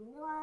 What?